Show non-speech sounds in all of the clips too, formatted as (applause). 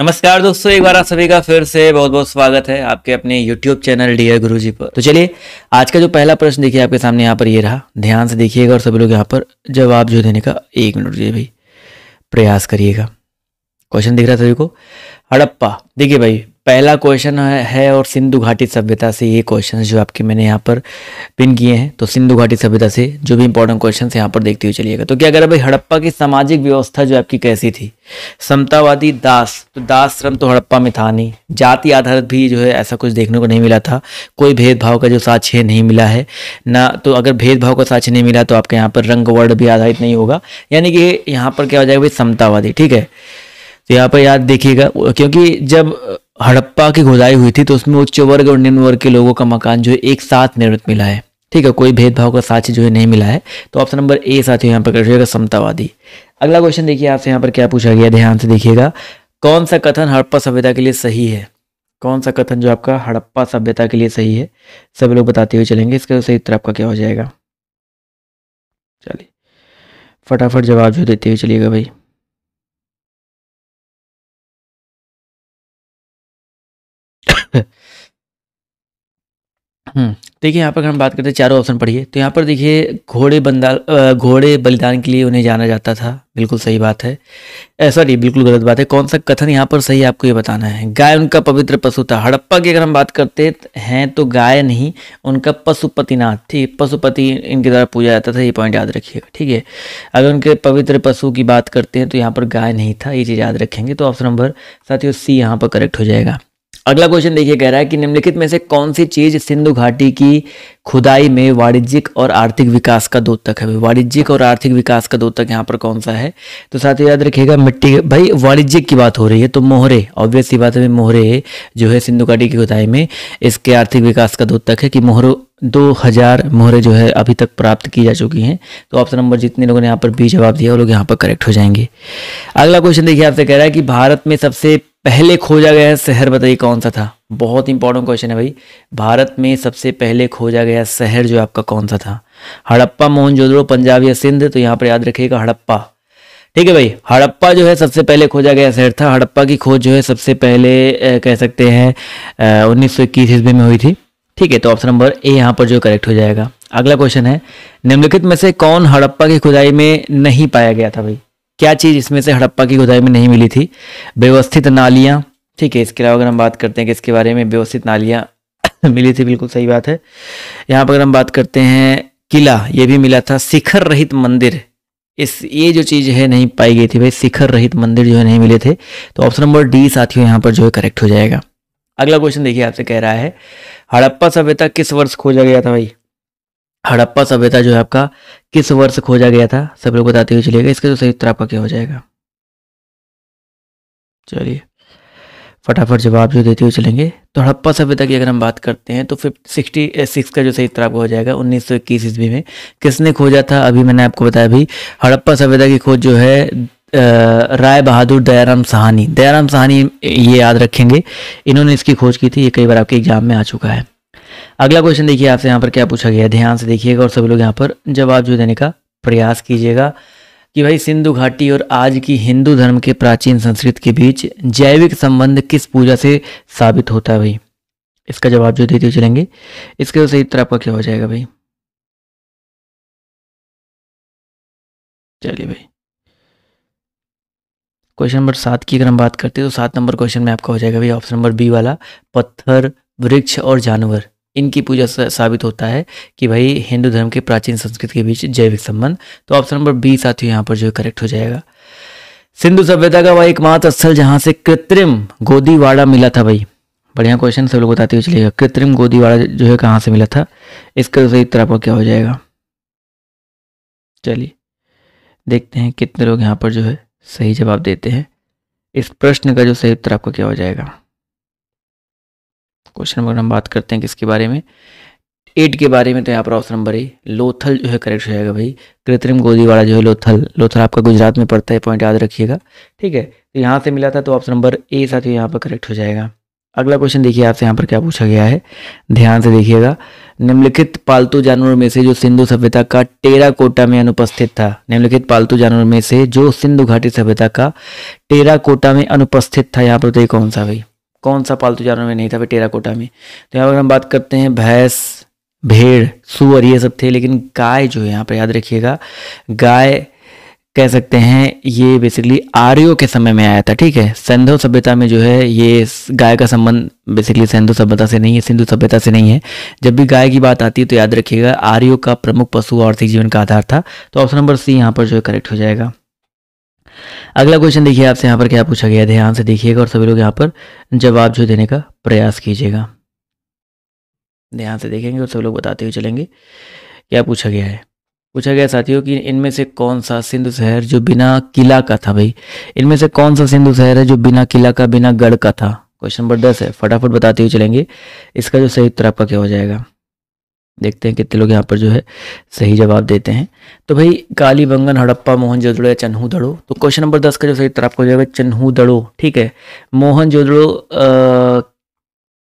नमस्कार दोस्तों, एक बार आप सभी का फिर से बहुत बहुत स्वागत है आपके अपने YouTube चैनल डियर गुरुजी पर। तो चलिए, आज का जो पहला प्रश्न देखिए आपके सामने यहाँ पर ये रहा। ध्यान से देखिएगा और सभी लोग यहाँ पर जवाब जो देने का एक मिनट दीजिए भाई, प्रयास करिएगा। क्वेश्चन दिख रहा था सभी को हड़प्पा। देखिए भाई पहला क्वेश्चन है और सिंधु घाटी सभ्यता से ये क्वेश्चन जो आपके मैंने यहाँ पर पिन किए हैं। तो सिंधु घाटी सभ्यता से जो भी इंपॉर्टेंट क्वेश्चन यहाँ पर देखते हुए चलिएगा। तो क्या करें भाई, हड़प्पा की सामाजिक व्यवस्था जो आपकी कैसी थी? समतावादी दास तो दास श्रम तो हड़प्पा में था नहीं। जाति आधारित भी जो है ऐसा कुछ देखने को नहीं मिला था। कोई भेदभाव का जो साक्ष्य नहीं मिला है। ना तो अगर भेदभाव का साक्ष्य नहीं मिला तो आपके यहाँ पर रंग वर्ण भी आधारित नहीं होगा। यानी कि यहाँ पर क्या हो जाएगा भाई, समतावादी, ठीक है? तो यहाँ पर याद देखिएगा, क्योंकि जब हड़प्पा की खुदाई हुई थी तो उसमें उच्च वर्ग और निम्न वर्ग के लोगों का मकान जो है, एक साथ निर्मित मिला है। ठीक है, कोई भेदभाव का साक्ष्य जो है नहीं मिला है। तो ऑप्शन नंबर ए साथ यहाँ पर करिएगा समतावादी। अगला क्वेश्चन देखिए आपसे, यहाँ पर क्या पूछा गया? ध्यान से देखिएगा। कौन सा कथन हड़प्पा सभ्यता के लिए सही है? कौन सा कथन जो आपका हड़प्पा सभ्यता के लिए सही है? सभी लोग बताते हुए चलेंगे। इसका सही उत्तर आपका क्या हो जाएगा? चलिए। फटाफट जवाब जो देते हुए चलिएगा भाई। देखिए यहाँ पर हम बात करते हैं, चारों ऑप्शन पढ़िए तो यहाँ पर देखिए, घोड़े बंदाल घोड़े बलिदान के लिए उन्हें जाना जाता था। बिल्कुल सही बात है। सॉरी बिल्कुल गलत बात है। कौन सा कथन यहाँ पर सही आपको ये बताना है? गाय उनका पवित्र पशु था हड़प्पा की अगर हम बात करते हैं तो गाय नहीं, उनका पशुपतिनाथ। ठीक, पशुपति इनके द्वारा पूजा जाता था, ये पॉइंट याद रखिएगा। ठीक है? अगर उनके पवित्र पशु की बात करते हैं तो यहाँ पर गाय नहीं था, ये चीज़ याद रखेंगे तो ऑप्शन नंबर साथियों सी यहाँ पर करेक्ट हो जाएगा। अगला क्वेश्चन देखिए कह रहा है कि निम्नलिखित में से कौन सी चीज़ सिंधु घाटी की खुदाई में वाणिज्यिक और आर्थिक विकास का द्योतक है? वाणिज्यिक और आर्थिक विकास का द्योतक यहाँ पर कौन सा है? तो साथ ही याद रखिएगा, मिट्टी भाई, वाणिज्यिक की बात हो रही है तो मोहरे ऑब्वियस बात है मोहरे जो है सिंधु घाटी की खुदाई में, इसके आर्थिक विकास का द्योतक है कि मोहरों दो हज़ार मोहरे जो है अभी तक प्राप्त की जा चुकी हैं। तो ऑप्शन नंबर जितने लोगों ने यहाँ पर बी जवाब दिया, वो लोग यहाँ पर करेक्ट हो जाएँगे। अगला क्वेश्चन देखिए आपसे कह रहा है कि भारत में सबसे पहले खोजा गया शहर, बताइए कौन सा था? बहुत इंपॉर्टेंट क्वेश्चन है भाई। भारत में सबसे पहले खोजा गया शहर जो आपका कौन सा था? हड़प्पा, मोहनजोदड़ो, पंजाब या सिंध तो यहाँ पर याद रखिएगा हड़प्पा। ठीक है भाई, हड़प्पा जो है सबसे पहले खोजा गया शहर था। हड़प्पा की खोज जो है सबसे पहले कह सकते हैं उन्नीस सौ इक्कीस ईस्वी में हुई थी। ठीक है तो ऑप्शन नंबर ए यहाँ पर जो करेक्ट हो जाएगा। अगला क्वेश्चन है, निम्नलिखित में से कौन हड़प्पा की खुदाई में नहीं पाया गया था भाई? क्या चीज़ इसमें से हड़प्पा की खुदाई में नहीं मिली थी? व्यवस्थित नालियाँ। ठीक है, इसके अलावा अगर हम बात करते हैं कि इसके बारे में व्यवस्थित नालियाँ (coughs) मिली थी, बिल्कुल सही बात है। यहाँ पर अगर हम बात करते हैं, किला, ये भी मिला था शिखर रहित मंदिर। इस, ये जो चीज़ है, नहीं पाई गई थी भाई, शिखर रहित मंदिर जो है, नहीं मिले थे। तो ऑप्शन नंबर डी साथियों, यहाँ पर जो है करेक्ट हो जाएगा। अगला क्वेश्चन देखिए, आपसे कह रहा है, हड़प्पा सभ्यता किस वर्ष खोजा गया था भाई? हड़प्पा सभ्यता जो है आपका, किस वर्ष खोजा गया था? सब लोग बताते हुए चलिएगा, इसका जो सही उत्तर आपका क्या हो जाएगा? चलिए, फटाफट जवाब जो देते हुए चलेंगे। तो हड़प्पा सभ्यता की अगर हम बात करते हैं तो फिफ्टी सिक्सटी सिक्स का जो सही उत्तर आपका हो जाएगा, उन्नीस सौ इक्कीस ईस्वी में। किसने खोजा था? अभी मैंने आपको बताया भी हड़प्पा सभ्यता की खोज जो है राय बहादुर दयाराम सहानी। दयाराम सहानी ये याद रखेंगे, इन्होंने इसकी खोज की थी, ये कई बार आपके एग्ज़ाम में आ चुका है। अगला क्वेश्चन देखिए आपसे यहाँ पर क्या पूछा गया ध्यान से देखिएगा और सभी लोग यहाँ पर जवाब जो देने का प्रयास कीजिएगा कि भाई सिंधु घाटी और आज की हिंदू धर्म के प्राचीन संस्कृति के बीच जैविक संबंध किस पूजा से साबित होता है भाई? इसका जवाब जो देते चलेंगे। इसके सही उत्तर आपका क्या हो जाएगा भाई? चलिए भाई। क्वेश्चन नंबर सात की अगर हम बात करते हैं तो सात नंबर क्वेश्चन में आपका हो जाएगा भाई। ऑप्शन नंबर बी वाला, पत्थर, वृक्ष और जानवर। इनकी पूजा साबित होता है कि भाई हिंदू धर्म के प्राचीन संस्कृति के बीच जैविक संबंध। तो ऑप्शन नंबर बी साथ ही यहाँ पर जो करेक्ट हो जाएगा। सिंधु सभ्यता का वह एकमात्र स्थल जहाँ से कृत्रिम गोदीवाड़ा मिला था भाई। बढ़िया क्वेश्चन सब लोग बताते हुए चलिएगा। कृत्रिम गोदीवाड़ा जो है कहाँ से मिला था? इसका सही उत्तर आपका क्या हो जाएगा? चलिए, देखते हैं कितने लोग यहाँ पर जो है सही जवाब देते हैं। इस प्रश्न का जो सही उत्तर आपका क्या हो जाएगा? क्वेश्चन नंबर हम बात करते हैं किसके बारे में? एट के बारे में तो यहाँ पर ऑप्शन नंबर ए लोथल जो है करेक्ट हो जाएगा भाई। कृत्रिम गोदी वाला जो है लोथल लोथल आपका गुजरात में पड़ता है पॉइंट याद रखिएगा। ठीक है तो यहाँ से मिला था तो ऑप्शन नंबर ए साथ ही यहाँ पर करेक्ट हो जाएगा। अगला क्वेश्चन देखिए, आपसे यहाँ पर क्या पूछा गया है? ध्यान से देखिएगा। निम्नलिखित पालतू जानवरों में से जो सिंधु सभ्यता का टेरा कोटा में अनुपस्थित था, निम्नलिखित पालतू जानवरों में से जो सिंधु घाटी सभ्यता का टेरा कोटा में अनुपस्थित था, यहाँ पर तो कौन सा भाई? कौन सा पालतू जानवर में नहीं था भाई टेराकोटा में। तो यहाँ पर हम बात करते हैं भैंस, भेड़, सुअर, ये सब थे, लेकिन गाय जो है, यहाँ पर याद रखिएगा, गाय कह सकते हैं, ये बेसिकली आर्यों के समय में आया था, ठीक है? सिंधु सभ्यता में जो है, ये गाय का संबंध बेसिकली सिंधु सभ्यता से नहीं है, सिंधु सभ्यता से नहीं है। जब भी गाय की बात आती है तो याद रखिएगा, आर्यों का प्रमुख पशु आर्थिक जीवन का आधार था तो ऑप्शन नंबर सी यहाँ पर जो है करेक्ट हो जाएगा। अगला क्वेश्चन देखिए आपसे यहाँ पर क्या पूछा गया ध्यान से देखिएगा और सभी लोग यहाँ पर जवाब जो देने का प्रयास कीजिएगा। ध्यान से देखेंगे और सभी लोग बताते हुए चलेंगे। क्या पूछा गया है? पूछा गया साथियों कि इनमें से कौन सा सिंधु शहर जो बिना किला का था भाई? इनमें से कौन सा सिंधु शहर है जो बिना किला का, बिना गढ़ का था? क्वेश्चन नंबर दस है। फटाफट बताते हुए चलेंगे। इसका जो सही उत्तर आपका क्या हो जाएगा? देखते हैं कितने लोग यहाँ पर जो है सही जवाब देते हैं। तो भाई, काली बंगन, हड़प्पा, मोहन, जोदड़ो या चन्हू, दड़ो? तो क्वेश्चन नंबर दस का जो सही उत्तर आपको जाएगा, चन्हू, दड़ो, ठीक है? मोहन, जोदड़ो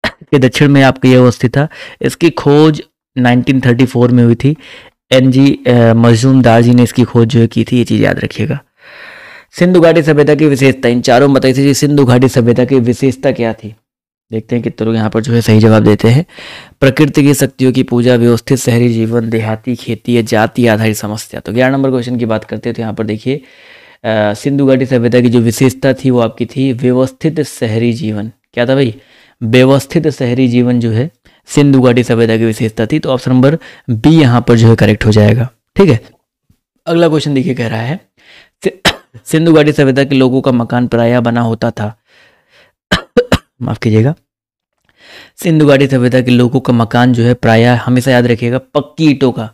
के दक्षिण में आपका यह अवस्थित था। इसकी खोज 1934 में हुई थी। एन जी मजूमदार जी ने इसकी खोज जो है की थी, ये चीज़ याद रखिएगा। सिंधु घाटी सभ्यता की विशेषता, इन चारों बताई थी सिंधु घाटी सभ्यता की विशेषता क्या थी? देखते हैं कितने लोग यहाँ पर जो है सही जवाब देते हैं। प्रकृति की शक्तियों की पूजा व्यवस्थित शहरी जीवन, देहाती, खेती, या जाति आधारित समस्या। तो ग्यारह नंबर क्वेश्चन की बात करते हैं तो यहाँ पर देखिए सिंधु घाटी सभ्यता की जो विशेषता थी वो आपकी थी व्यवस्थित शहरी जीवन। क्या था भाई? व्यवस्थित शहरी जीवन जो है सिंधु घाटी सभ्यता की विशेषता थी तो ऑप्शन नंबर बी यहाँ पर जो है करेक्ट हो जाएगा। ठीक है? अगला क्वेश्चन देखिए कह रहा है। सिंधु घाटी सभ्यता के लोगों का मकान प्राय बना होता था। माफ़ कीजिएगा। सिंधु घाटी सभ्यता के लोगों का मकान जो है प्राय हमेशा याद रखिएगा, पक्की ईटों का।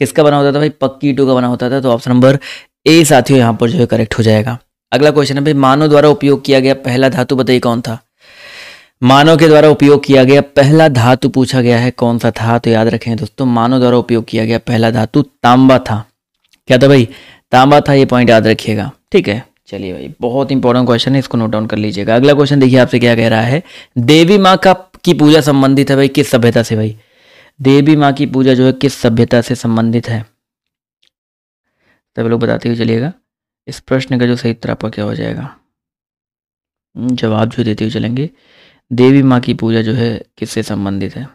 किसका बना होता था भाई? पक्की ईटों का बना होता था तो ऑप्शन नंबर ए साथियों यहाँ पर जो है करेक्ट हो जाएगा। अगला क्वेश्चन है भाई, मानव द्वारा उपयोग किया गया पहला धातु बताइए कौन था? मानव के द्वारा उपयोग किया गया पहला धातु पूछा गया है, कौन सा था? तो याद रखें दोस्तों, मानव द्वारा उपयोग किया गया पहला धातु तांबा था। क्या था भाई? तांबा था, ये पॉइंट याद रखिएगा, ठीक है? चलिए भाई, बहुत इंपॉर्टेंट क्वेश्चन है, इसको नोट डाउन कर लीजिएगा। अगला क्वेश्चन देखिए आपसे क्या कह रहा है। देवी माँ का, की पूजा संबंधित है भाई, किस सभ्यता से भाई? देवी माँ की पूजा जो है, किस सभ्यता से संबंधित है? तब लोग बताते हुए चलिएगा। इस प्रश्न का जो सही उत्तर आपका क्या हो जाएगा? जवाब जो देते हुए चलेंगे। देवी माँ की पूजा जो है, किससे संबंधित है?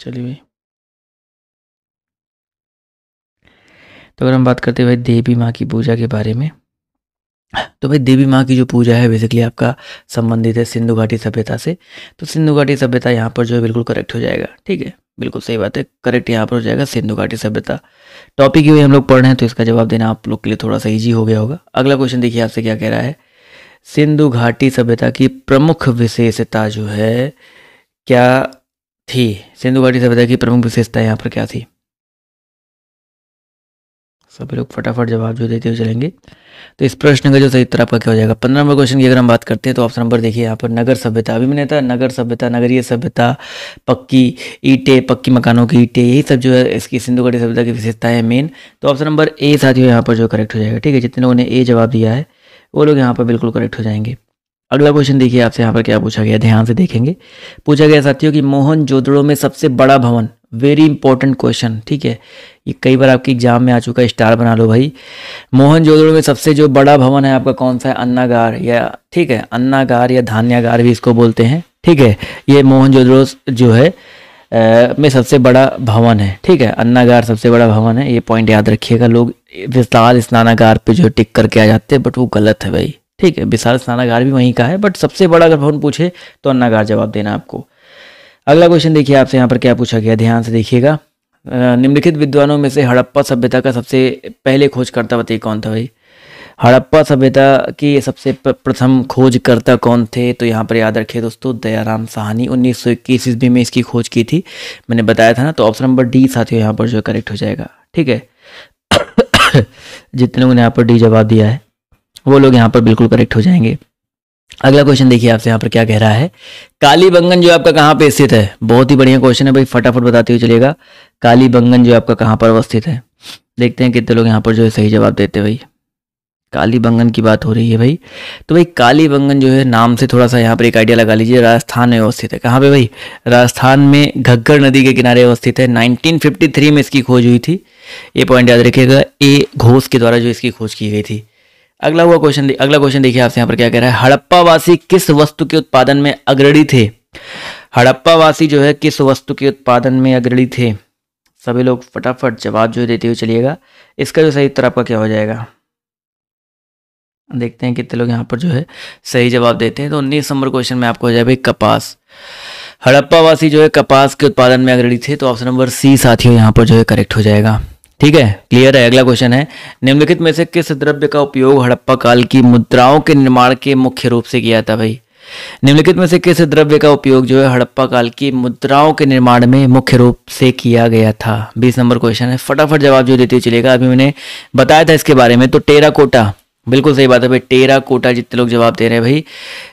चलिए भाई। तो अगर हम बात करते हैं भाई देवी माँ की पूजा के बारे में तो भाई देवी माँ की जो पूजा है बेसिकली आपका संबंधित है सिंधु घाटी सभ्यता से। तो सिंधु घाटी सभ्यता यहाँ पर जो है बिल्कुल करेक्ट हो जाएगा, ठीक है? बिल्कुल सही बात है करेक्ट यहाँ पर हो जाएगा सिंधु घाटी सभ्यता। टॉपिक ही हम लोग पढ़ रहे हैं तो इसका जवाब देना आप लोग के लिए थोड़ा सा ईजी हो गया होगा। अगला क्वेश्चन देखिए आपसे क्या कह रहा है। सिंधु घाटी सभ्यता की प्रमुख विशेषता जो है, क्या थी? सिंधु घाटी सभ्यता की प्रमुख विशेषता यहाँ पर क्या थी? सभी लोग फटाफट जवाब जो देते हुए चलेंगे। तो इस प्रश्न का जो सही उत्तर आपका क्या हो जाएगा? पंद्रह नंबर क्वेश्चन की अगर हम बात करते हैं तो ऑप्शन नंबर देखिए यहाँ पर, नगर सभ्यता अभी मैंने था नगर सभ्यता, नगरीय सभ्यता, पक्की ईटे, पक्की मकानों की ईटे, यही सब जो है, इसकी सिंधु घटी सभ्यता की विशेषता है मेन तो ऑप्शन नंबर ए साथियों, यहाँ पर जो करेक्ट हो जाएगा, ठीक है, जितने लोगों ने ए जवाब दिया है, वो लोग यहाँ पर बिल्कुल करेक्ट हो जाएँगे। अगला क्वेश्चन देखिए आपसे यहाँ पर क्या पूछा गया, ध्यान से देखेंगे। पूछा गया साथियों कि मोहन में सबसे बड़ा भवन वेरी इंपॉर्टेंट क्वेश्चन ठीक है? ये कई बार आपकी एग्ज़ाम में आ चुका है स्टार बना लो भाई। मोहन जोदड़ो में सबसे जो बड़ा भवन है आपका कौन सा है? अन्नागार या ठीक है अन्नागार या धान्यागार भी इसको बोलते हैं ठीक है? ये मोहन जोदड़ो जो है आ, में सबसे बड़ा भवन है ठीक है? अन्नागार सबसे बड़ा भवन है ये पॉइंट याद रखिएगा लोग। विशाल स्नानागार पे जो टिक करके आ जाते हैं बट वो गलत है भाई ठीक है? विशाल स्नानागार भी वहीं का है बट सबसे बड़ा अगर भवन पूछे तो अन्नागार जवाब देना आपको। अगला क्वेश्चन देखिए, आपसे यहाँ पर क्या पूछा गया? ध्यान से देखिएगा। निम्नलिखित विद्वानों में से हड़प्पा सभ्यता का सबसे पहले खोजकर्ता बताइए, कौन था भाई? हड़प्पा सभ्यता की सबसे प्रथम खोजकर्ता कौन थे? तो यहाँ पर याद रखिए दोस्तों, दयाराम साहनी उन्नीस सौ इक्कीस ईस्वी में इसकी खोज की थी। मैंने बताया था ना तो ऑप्शन नंबर डी साथियों, यहाँ पर जो करेक्ट हो जाएगा। ठीक है? (coughs) जितने लोगों ने यहाँ पर डी जवाब दिया है, वो लोग यहाँ पर बिल्कुल करेक्ट हो जाएँगे। अगला क्वेश्चन देखिए आपसे यहाँ पर क्या कह रहा है। काली बंगन जो आपका कहाँ पे स्थित है? बहुत ही बढ़िया क्वेश्चन है भाई, फटाफट बताते हुए चलेगा काली बंगन जो आपका कहाँ पर अवस्थित है? देखते हैं कितने लोग यहाँ पर जो है सही जवाब देते भाई। कालीबंगन की बात हो रही है भाई। तो भाई कालीबंगन जो है नाम से थोड़ा सा यहाँ पर एक आइडिया लगा लीजिए, राजस्थान में अवस्थित है। कहाँ पे भाई? राजस्थान में घग्गर नदी के किनारे अवस्थित है। 1953 में इसकी खोज हुई थी। ये पॉइंट याद रखिएगा, ए घोष के द्वारा जो इसकी खोज की गई थी। अगला हुआ क्वेश्चन अगला क्वेश्चन देखिए आपसे यहाँ पर क्या कह रहा है, हड़प्पावासी किस वस्तु के उत्पादन में अग्रणी थे? हड़प्पा वासी जो है, किस वस्तु के उत्पादन में अग्रणी थे? सभी लोग फटाफट जवाब जो देते हुए चलिएगा। इसका जो सही उत्तर आपका क्या हो जाएगा? देखते हैं कितने लोग यहाँ पर जो है सही जवाब देते हैं। तो उन्नीस नंबर क्वेश्चन में आपको हो जाए भाई कपास। हड़प्पा वासी जो है कपास के उत्पादन में अग्रणी थे तो ऑप्शन नंबर सी साथियों, यहाँ पर जो है करेक्ट हो जाएगा। ठीक है? क्लियर है? अगला क्वेश्चन है, निम्नलिखित में से किस द्रव्य का उपयोग हड़प्पा काल की मुद्राओं के निर्माण के मुख्य रूप से किया था भाई? निम्नलिखित में से किस द्रव्य का उपयोग जो है हड़प्पा काल की मुद्राओं के निर्माण में मुख्य रूप से किया गया था? बीस नंबर क्वेश्चन है, फटाफट जवाब जो देते चलेगा। अभी मैंने बताया था इसके बारे में तो टेरा कोटा बिल्कुल सही बात है भाई टेरा कोटा जितने लोग जवाब दे रहे हैं भाई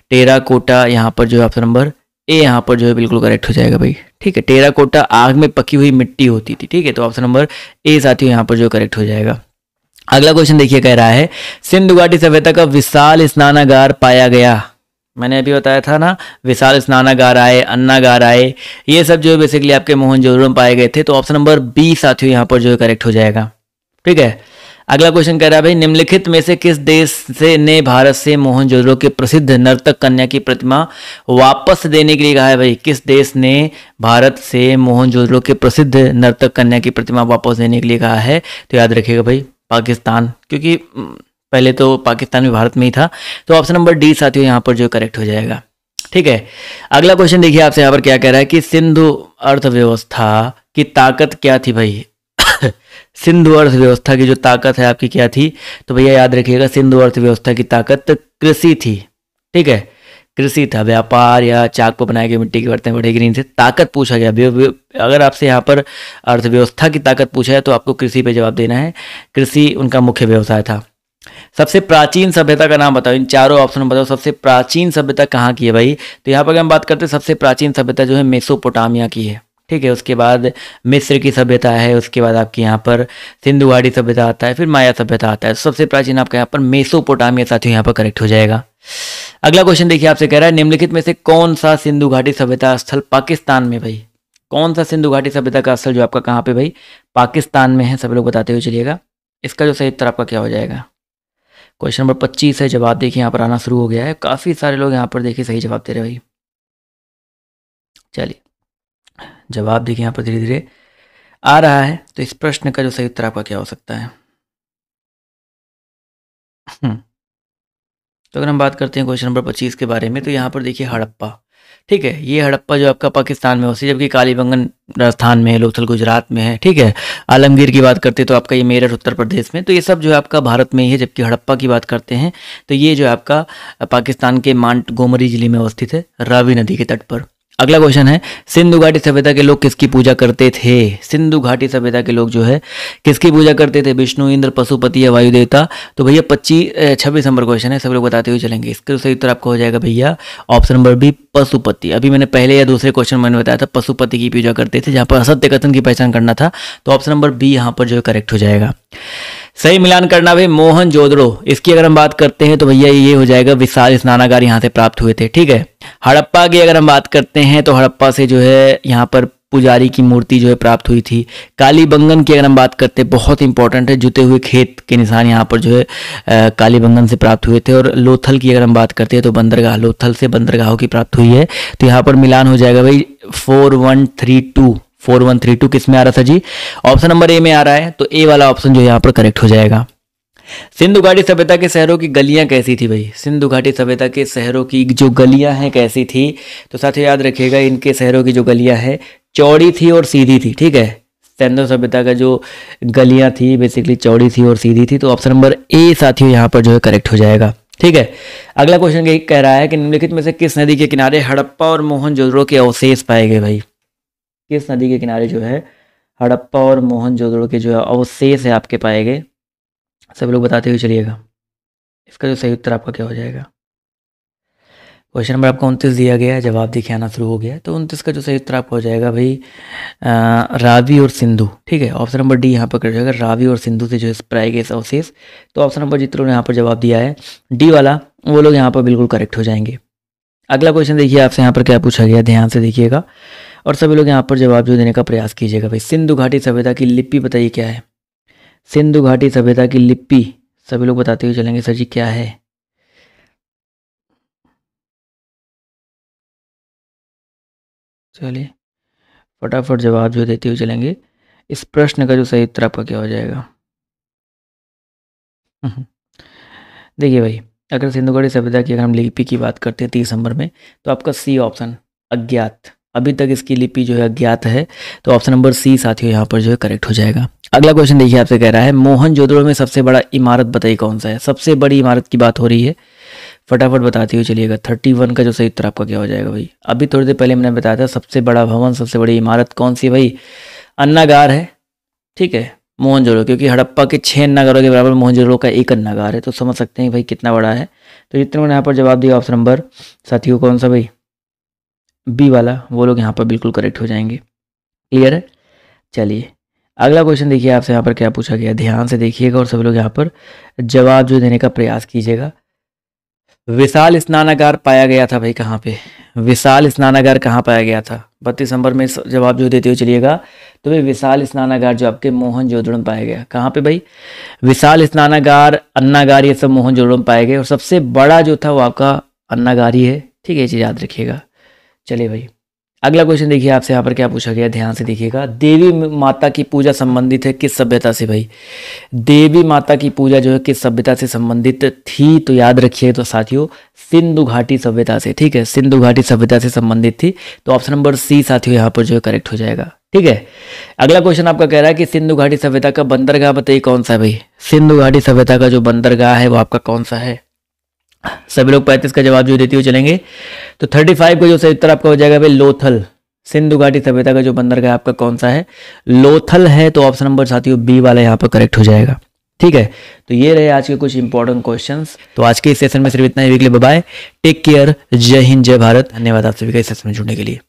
टेरा कोटा यहाँ पर जो है ऑप्शन नंबर ए यहाँ पर जो है बिल्कुल करेक्ट हो जाएगा भाई। ठीक है टेरा कोटा आग में पकी हुई मिट्टी होती थी, ठीक है? तो ऑप्शन नंबर ए साथियों यहाँ पर जो करेक्ट हो जाएगा। अगला क्वेश्चन देखिए कह रहा है सिंधु घाटी सभ्यता का विशाल स्नानागार पाया गया। मैंने अभी बताया था ना, विशाल स्नानागार आए, अन्नागार आए, ये सब जो है बेसिकली आपके मोहनजोदड़ो में पाए गए थे तो ऑप्शन नंबर बी साथियों यहाँ पर जो है करेक्ट हो जाएगा। ठीक है? अगला क्वेश्चन कह रहा है, भाई, निम्नलिखित में से किस देश से ने भारत से मोहनजोदड़ो के प्रसिद्ध नर्तक कन्या की प्रतिमा वापस देने के लिए कहा है? भाई, किस देश ने भारत से मोहनजोदड़ो के प्रसिद्ध नर्तक कन्या की प्रतिमा वापस देने के लिए कहा है? तो याद रखिएगा भाई, पाकिस्तान, क्योंकि पहले तो पाकिस्तान भी भारत में ही था। तो ऑप्शन नंबर डी साथियों, यहाँ पर जो करेक्ट हो जाएगा। ठीक है, अगला क्वेश्चन देखिए आपसे यहाँ पर क्या कह रहा है कि सिंधु अर्थव्यवस्था की ताकत क्या थी भाई? सिंधु अर्थव्यवस्था की जो ताकत है आपकी क्या थी? तो भैया याद रखिएगा, सिंधु अर्थव्यवस्था की ताकत कृषि थी। ठीक है? कृषि था, व्यापार या चाक पर बनाए गए मिट्टी के बर्तन बढ़ेगी नहीं थे ताकत पूछा गया। अगर आपसे यहाँ पर अर्थव्यवस्था की ताकत पूछा है तो आपको कृषि पे जवाब देना है। कृषि उनका मुख्य व्यवसाय था। सबसे प्राचीन सभ्यता का नाम बताओ। इन चारों ऑप्शन बताओ, सबसे प्राचीन सभ्यता कहाँ की है भाई? तो यहाँ पर हम बात करते हैं, सबसे प्राचीन सभ्यता जो है, मेसोपोटामिया की है। ठीक है, उसके बाद मिस्र की सभ्यता है, उसके बाद आपके यहाँ पर सिंधु घाटी सभ्यता आता है, फिर माया सभ्यता आता है। सबसे प्राचीन आपका यहाँ पर मेसोपोटामिया साथियों यहाँ पर करेक्ट हो जाएगा। अगला क्वेश्चन देखिए, आपसे कह रहा है, निम्नलिखित में से कौन सा सिंधु घाटी सभ्यता स्थल पाकिस्तान में भाई? कौन सा सिंधु घाटी सभ्यता का स्थल जो आपका कहाँ पे भाई? पाकिस्तान में है, सब लोग बताते हुए चलिएगा। इसका जो सही उत्तर आपका क्या हो जाएगा? क्वेश्चन नंबर पच्चीस है, जवाब देखिए, यहाँ पर आना शुरू हो गया है। काफ़ी सारे लोग यहाँ पर देखिए सही जवाब दे रहे भाई। चलिए। जवाब देखिए यहाँ पर धीरे धीरे आ रहा है तो इस प्रश्न का जो सही उत्तर आपका क्या हो सकता है? हम्म। तो अगर हम बात करते हैं क्वेश्चन नंबर पच्चीस के बारे में तो यहाँ पर देखिए हड़प्पा। ठीक है, ये हड़प्पा जो आपका पाकिस्तान में होती है, जबकि कालीबंगन राजस्थान में है, लोथल गुजरात में है, ठीक है? आलमगीर की बात करते हैं तो आपका ये मेरठ, उत्तर प्रदेश में तो ये सब जो है आपका भारत में ही है, जबकि हड़प्पा की बात करते हैं तो ये जो है आपका पाकिस्तान के मांट गोमरी ज़िले में अवस्थित है, रावी नदी के तट पर। अगला क्वेश्चन है, सिंधु घाटी सभ्यता के लोग किसकी पूजा करते थे? सिंधु घाटी सभ्यता के लोग जो है, किसकी पूजा करते थे? विष्णु, इंद्र पशुपति या वायु देवता तो भैया पच्चीस छब्बीस नंबर क्वेश्चन है, सब लोग बताते हुए चलेंगे। इसका सही उत्तर आपको हो जाएगा भैया ऑप्शन नंबर बी पशुपति अभी मैंने पहले या दूसरे क्वेश्चन मैंने बताया था पशुपति की पूजा करते थे, जहाँ पर असत्य कथन की पहचान करना था तो ऑप्शन नंबर बी यहाँ पर जो है करेक्ट हो जाएगा। सही मिलान करना भाई मोहन जोदड़ो। इसकी अगर हम बात करते हैं तो भैया ये हो जाएगा विशाल स्नानागार यहाँ से प्राप्त हुए थे, ठीक है? हड़प्पा की अगर हम बात करते हैं तो हड़प्पा से जो है यहाँ पर पुजारी की मूर्ति जो है प्राप्त हुई थी। कालीबंगन की अगर हम बात करते हैं बहुत इंपॉर्टेंट है, जुते हुए खेत के निशान यहाँ पर जो है कालीबंगन से प्राप्त हुए थे। और लोथल की अगर हम बात करते हैं तो बंदरगाह, लोथल से बंदरगाहों की प्राप्त हुई है। तो यहाँ पर मिलान हो जाएगा भाई four one three two four one three two किसमें आ रहा था जी? ऑप्शन नंबर ए में आ रहा है तो ए वाला ऑप्शन जो यहाँ पर करेक्ट हो जाएगा। सिंधु घाटी सभ्यता के शहरों की गलियाँ कैसी थी भाई? सिंधु घाटी सभ्यता के शहरों की जो गलियाँ हैं कैसी थी? तो साथ ही याद रखिएगा, इनके शहरों की जो गलियाँ हैं, चौड़ी थी और सीधी थी, ठीक है? सिंधु सभ्यता का जो गलियाँ थी बेसिकली चौड़ी थी और सीधी थी तो ऑप्शन नंबर ए साथियों, यहाँ पर जो है करेक्ट हो जाएगा, ठीक है? अगला क्वेश्चन कह रहा है कि निम्नलिखित में से किस नदी के किनारे हड़प्पा और मोहनजोदड़ो के अवशेष पाए गए भाई? किस नदी के किनारे जो है हड़प्पा और मोहनजोदड़ो के जो है अवशेष है आपके पाए गए? सब लोग बताते हुए चलिएगा। इसका जो सही उत्तर आपका क्या हो जाएगा? क्वेश्चन नंबर आपका उनतीस दिया गया है, जवाब देखिए आना शुरू हो गया तो उनतीस का जो सही उत्तर आपका हो जाएगा भाई रावी और सिंधु, ठीक है? ऑप्शन नंबर डी यहाँ पर कर जाएगा, रावी और सिंधु से जो है प्राय गए अवशेष। तो ऑप्शन नंबर जितने यहाँ पर जवाब दिया है डी वाला, वो लोग यहाँ पर बिल्कुल करेक्ट हो जाएँगे। अगला क्वेश्चन देखिए आपसे यहाँ पर क्या पूछा गया, ध्यान से देखिएगा। और सभी लोग यहाँ पर जवाब जो देने का प्रयास कीजिएगा भाई। सिंधु घाटी सभ्यता की लिपि बताइए क्या है? सिंधु घाटी सभ्यता की लिपि, सभी लोग बताते हुए चलेंगे, सर जी, क्या है? चलिए, फटाफट जवाब जो देते हुए चलेंगे। इस प्रश्न का जो सही उत्तर आपका क्या हो जाएगा? देखिए भाई, अगर सिंधुगढ़ी सभ्यता की अगर हम लिपि की बात करते हैं तीस नंबर में तो आपका सी ऑप्शन, अज्ञात। अभी तक इसकी लिपि जो है अज्ञात है तो ऑप्शन नंबर सी साथियों यहाँ पर जो है करेक्ट हो जाएगा। अगला क्वेश्चन देखिए आपसे कह रहा है, मोहन जोदड़ो में सबसे बड़ा इमारत बताइए कौन सा है? सबसे बड़ी इमारत की बात हो रही है। फटाफट बताते हुए चलिएगा थर्टी वन का जो सही उत्तर आपका क्या हो जाएगा भाई? अभी थोड़ी देर पहले मैंने बताया था, सबसे बड़ा भवन, सबसे बड़ी इमारत कौन सी भाई? अन्नागार है, ठीक है मोहनजोड़ो क्योंकि हड़प्पा के छः अन्नागारों के बराबर मोहनजोड़ो का एक अन्नागार है तो समझ सकते हैं भाई कितना बड़ा है। तो जितने मैंने यहाँ पर जवाब दिया ऑप्शन नंबर, साथियों कौन सा भाई? बी वाला, वो लोग यहाँ पर बिल्कुल करेक्ट हो जाएँगे। क्लियर है? चलिए, अगला क्वेश्चन देखिए, आपसे यहाँ पर क्या पूछा गया? ध्यान से देखिएगा और सभी लोग यहाँ पर जवाब जो देने का प्रयास कीजिएगा। विशाल स्नानागार पाया गया था भाई कहाँ पे? विशाल स्नानागार कहाँ पाया गया था? बत्तीस नंबर में जवाब जो देते हुए चलिएगा तो भाई विशाल स्नानागार जो आपके मोहन जोदड़ो में पाया गया। कहाँ पे भाई? विशाल स्नानागार, अन्नागार, ये सब मोहन जोदड़ो में पाए गए और सबसे बड़ा जो था वो आपका अन्नागार ही है। ठीक है, ये चीज़ याद रखिएगा। चलिए भाई, अगला क्वेश्चन देखिए आपसे, यहाँ पर क्या पूछा गया, ध्यान से देखिएगा। देवी माता की पूजा संबंधित है किस सभ्यता से भाई? देवी माता की पूजा जो है किस सभ्यता से संबंधित थी? तो याद रखिए तो साथियों, सिंधु घाटी सभ्यता से, ठीक है? सिंधु घाटी सभ्यता से संबंधित थी तो ऑप्शन नंबर सी साथियों यहाँ पर जो है करेक्ट हो जाएगा, ठीक है? अगला क्वेश्चन आपका कह रहा है कि सिंधु घाटी सभ्यता का बंदरगाह बताइए कौन सा है भाई? सिंधु घाटी सभ्यता का जो बंदरगाह है वो आपका कौन सा है? सभी लोग पैंतीस का जवाब जो देते हुए चलेंगे। तो थर्टी फाइव का जो सही उत्तर आपका हो जाएगा भाई लोथल। सिंधु घाटी सभ्यता का जो बंदरगाह आपका कौन सा है? लोथल है तो ऑप्शन नंबर साथियों बी वाला यहाँ पर करेक्ट हो जाएगा। ठीक है? तो ये रहे आज के कुछ इंपॉर्टेंट क्वेश्चन तो आज के इस सेशन में सिर्फ़ इतना ही। वीकली बाय टेक केयर जय हिंद, जय भारत। धन्यवाद आप सभी का इस सेशन में जुड़ने के लिए।